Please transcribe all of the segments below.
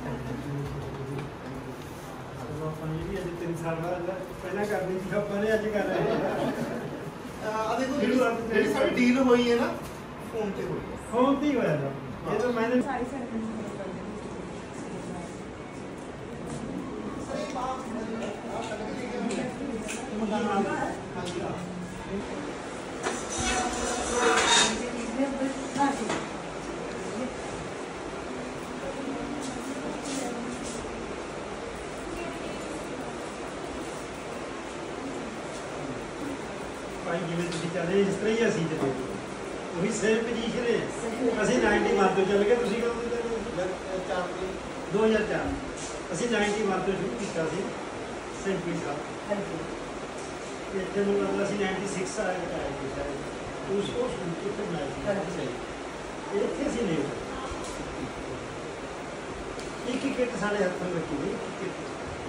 ਅਕਾਲ ਹਾਂ ਠੀਕ ਠਾਕ ਹੋ ਵਧੀਆ ਚੱਲਦਾ ਸਕੂਲ ਜੀ ਲੱਗਿਆ ਹੈ ਹੁਣ ਲੱਗ ਕੇ ਤੇ ਮੋਹਨ ਲਾਲ ਫੋਟੋ ਵੀ ਆਪਾਂ ਨੇ ਵੀ ਅੱਜ 3 ਸਾਲ ਬਾਅਦ ਪਹਿਲਾਂ ਕਰਦੀ ਸੀ ਆਪਾਂ ਨੇ ਅੱਜ ਕਰ ਰਹੇ ਹਾਂ ਆ ਦੇਖੋ ਜਿਹੜੀ ਜਿਹੜੀ ਸਾਡੀ ਡੀਲ ਹੋਈ ਹੈ ਨਾ ਫੋਨ ਤੇ ਹੋਈ ਹੈ ਫੋਨ ਤੇ ਹੀ ਹੋਇਆ ਤਾਂ ਇਹ ਤਾਂ ਮੈਨੇ ਸਾਰੀ ਸਰਵਿਸ ਭਾਈ ਤਰ੍ਹਾਂ ਹੀ ਅਸੀਂ ਚੱਲੇ ਉਹੀ ਸੇਮ ਪੋਜੀਸ਼ਨ ਹੈ ਅਸੀਂ 90 ਮਾਰ ਤੋਂ ਚੱਲ ਗਏ ਤੁਸੀਂ ਕਦੋਂ ਦੇ ਚਾਰ 2004 ਅਸੀਂ 90 ਮਾਰ ਤੋਂ ਸ਼ੁਰੂ ਕੀਤਾ ਸੀ ਸੈਂਪੀ ਸਾਹਿਬ ਇੱਥੇ ਨੂੰ ਲੱਗਦਾ ਸੀ 96 ਆਇਆ ਆਇਆ ਸੀ ਸ਼ਾਇਦ ਉਸ ਉਸ ਨੂੰ ਕਿਤੇ ਬਣਾਇਆ ਸੀ ਇੱਥੇ ਅਸੀਂ ਨਹੀਂ ਹੋਏ। ਇੱਕ ਇੱਕ ਕਿੱਟ ਸਾਡੇ ਹੱਥ ਵਿੱਚ ਰੱਖੀ ਹੋਈ ਇੱਕ ਇੱਕ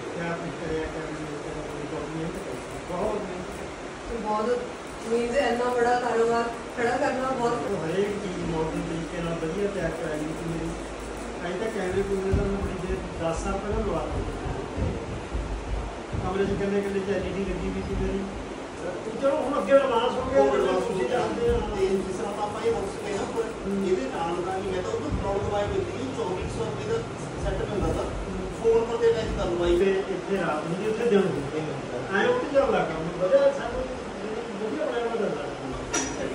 ਕਿਆ ਆਪਨੇ ਕਰਿਆ ਕਿਆ ਨਹੀਂ ਕਰਿਆ ਕੋਈ ਡਾਕੂਮੈਂਟ ਬਹੁਤ ਮਿਹਨਤ ਬਹੁਤ ਮੀਨਸ ਇੰਨਾ ਬੜਾ ਕਾਰੋਬਾਰ ਖੜਾ ਕਰਨਾ ਬਹੁਤ ਹਰੇਕ ਚੀਜ਼ ਮਾਡਰਨ ਤਰੀਕੇ ਨਾਲ ਵਧੀਆ ਤਿਆਰ ਕਰਾਈ ਗਈ ਸੀ ਮੇਰੀ। ਅਜੇ ਤੱਕ ਕੈਮਰੇ ਕੂਮਰੇ ਦਾ ਮੈਂ ਦੇਰ 10 ਸਾਲ ਪਹਿਲਾਂ ਲਵਾ ਦਿੱਤਾ। ਕਮਰੇ 'ਚ ਕਿੰਨੇ ਕਿੰਨੇ ਚ ਐਲਈਡੀ ਲੱਗੀ ਵੀ ਸੀ ਮੇਰੀ। ਚਲੋ ਹੁਣ ਅੱਗੇ ਐਡਵਾਂਸ ਹੋ ਗਿਆ advance ਤੁਸੀਂ ਜਾਣਦੇ ਹੋ। ਤੇ ਜਿਸ ਤਰ੍ਹਾਂ ਆਪਾਂ ਇਹ ਪਏ ਨਾ ਪਰ ਇਹਦੇ ਨਾਲ ਦਾ ਨਹੀਂ ਮੈਂ ਤਾਂ ਉਹਨੂੰ ਬਰਾਊਨ ਦਵਾਈ ਮਿਲਦੀ ਸੀ 2400 ਰੁਪਏ ਦਾ ਸੈੱਟ ਮਿਲਦਾ ਤਾਂ ਫੋਨ ਪਰ ਤੇ ਟੈਚ ਕਰ ਲਵਾਈ ਤੇ ਇੱਥੇ ਰਾਤ ਨੂੰ ਜੀ ਉੱਥੇ ਦਿਨ ਹੁੰਦੇ ਐ ਉੱਥੇ ਜਾ ਲੱਗਾ ਮੈਨੂੰ ਵਧੀਆ ਸਾਨੂੰ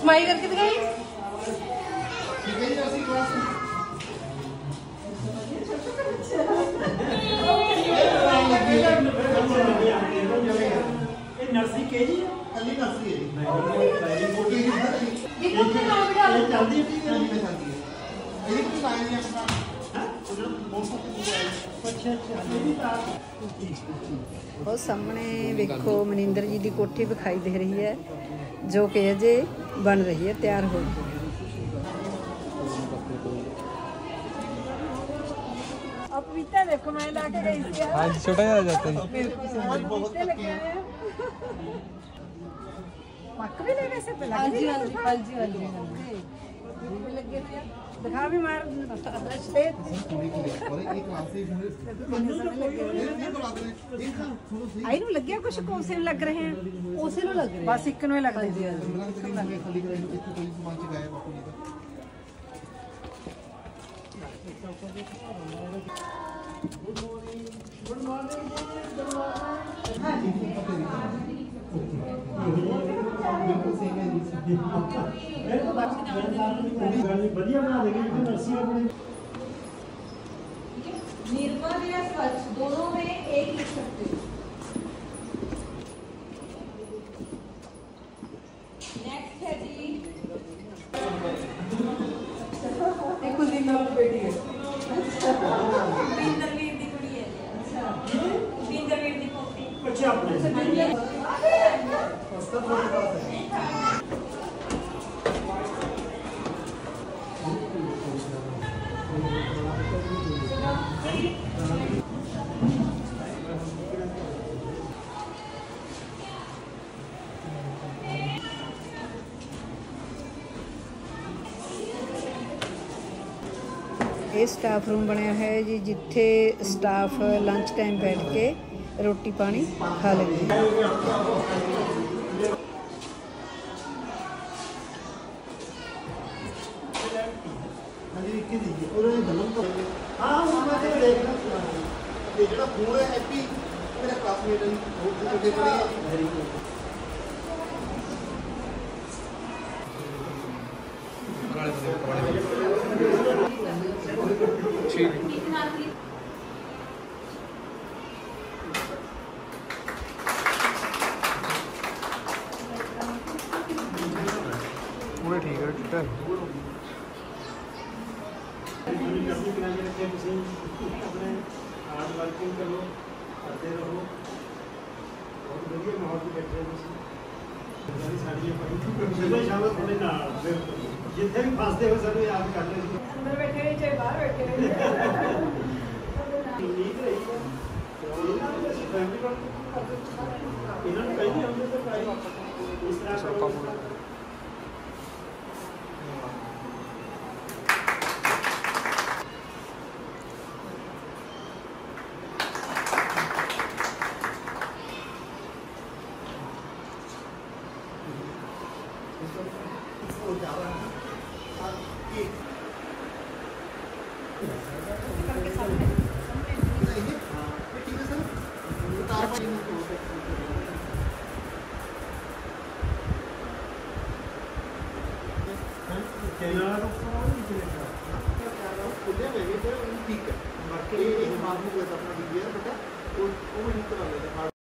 स्माइल करके दिखाइए। नर्सरी के जी अली नर्सरी है। नहीं कोटी की नर्सरी एक चलती है ये कितनी साइन है ਉਹ ਸਾਹਮਣੇ ਵੇਖੋ ਮਨਿੰਦਰ ਜੀ ਦੀ ਕੋਠੀ ਵਿਖਾਈ ਦੇ ਰਹੀ ਹੈ ਜੋ ਕਿ ਅਜੇ ਬਣ ਰਹੀ ਹੈ ਤਿਆਰ ਹੋ ਗਈ ਪਪੀਤਾ ਦੇਖੋ ਮੈਂ ਲਾ ਕੇ ਗਈ ਸੀ ਹਾਂ ਛੋਟਾ ਜਿਹਾ ਜਾਂਦਾ ਜੀ ਬਹੁਤ ਪੱਕ ਵੀ ਲੈ ਗਏ ਸੇ ਪਹਿਲਾਂ ਹਾਂਜੀ ਹਾਂਜੀ ਹਾਂਜੀ ਹਾਂਜੀ ਦਿਖਾ ਵੀ ਮਾਰ ਸਟੇਜ ਆਈ ਨੂੰ ਲੱਗਿਆ ਕੁਛ ਕੋਸੇ ਨੂੰ ਲੱਗ ਰਹੇ ਆ ਉਸੇ ਨੂੰ ਲੱਗ ਰਿਹਾ ਬਸ ਇੱਕ ਨੂੰ ਹੀ ਲੱਗਦੇ ਸੀ ਵਧੀਆ ਬਣਾ ਦੇਗੀ लेकिन रस्सी अपनी निर्मल या स्वच्छ दोनों में एक लिख सकते हो। नेक्स्ट है जी देखो दिनों बेटी है। बिंदर वीर दी कुड़ी है अच्छा बिंदर वीर दी पोती अच्छा। अपने अच्छा, उसका ਇਹ ਸਟਾਫ ਰੂਮ ਬਣਿਆ ਹੈ ਜੀ ਜਿੱਥੇ ਸਟਾਫ ਲੰਚ ਟਾਈਮ ਬੈਠ ਕੇ ਰੋਟੀ ਪਾਣੀ ਖਾ ਲੈਂਦੇ ਹੈ ਹਾਂਜੀ ਇੱਕ ਹੀ ਦੀ ਉਹਨੇ ਬਲਮ ਤੋਂ ਹਾਂ ਉਹ ਮੈਂ ਤੇ ਦੇਖ ਰਿਹਾ ਤੇ ਜਿਹੜਾ ਫੋਨ ਹੈ ਹੈਪੀ ਮੇਰਾ ਕਲਾਸਮੇਟ ਹੈ ਜੀ ਬਹੁਤ ਛੋਟੇ ਪੜ੍ਹੇ ਆਪਣੀ ਕਰਾਂਗੇ ਰੱਖੇ ਤੁਸੀਂ ਆਪਣੇ ਹਾਰਡ ਵਰਕਿੰਗ ਕਰੋ ਕਰਦੇ ਰਹੋ ਬਹੁਤ ਵਧੀਆ ਮਾਹੌਲ ਵਿੱਚ ਬੈਠੇ ਹੋ ਤੁਸੀਂ ਸਾਡੀ ਸਾਡੀ ਪੜੀ ਜਦੋਂ ਸ਼ਾਮ ਤੁਹਾਡੇ ਨਾਲ ਬਿਲਕੁਲ। ਜਿੱਥੇ ਵੀ ਫਸਦੇ ਹੋ ਸਾਨੂੰ ਯਾਦ ਕਰ ਲਿਓ ਜੀ ਅੰਦਰ ਬੈਠੇ ਨੇ ਚਾਹੇ ਬਾਹਰ ਬੈਠੇ ਨੇ ਨੀਂਦ ਰਹੀ ਹੈ ਇਹਨਾਂ ਨੂੰ ਅਸੀਂ ਫੈਮਿਲੀ ਨਾਲ ਇਹਨਾਂ ਨੂੰ ਕਹਿੰਦੇ ਹੁੰਦੇ ਤਾਂ ਕਾਈ ਇਸ ਤਰ੍ਹਾਂ किनारा डॉक्टर वाला नहीं चलेगा आपका क्या नाम खुले रहेंगे तो ठीक है बाकी एक मामू का सपना दीजिए बेटा वो वो नहीं करा लेगा